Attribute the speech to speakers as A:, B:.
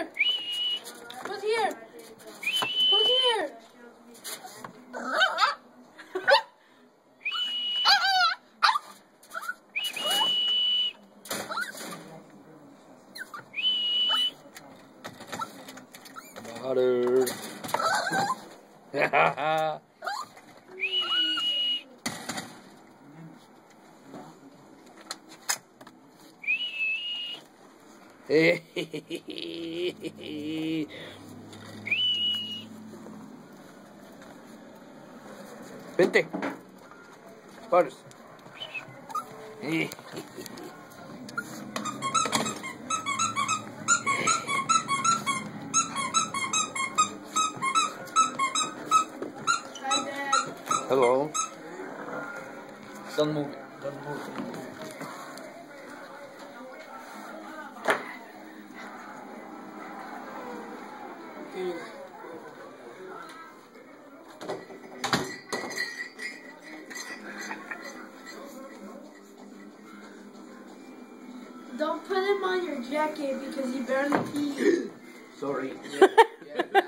A: here? Who's here? Who's here?
B: Butter. Vente.
A: Dad.
B: Hello. Don't move. Don't move.
A: Don't put him on your jacket because he barely peed.
B: Sorry.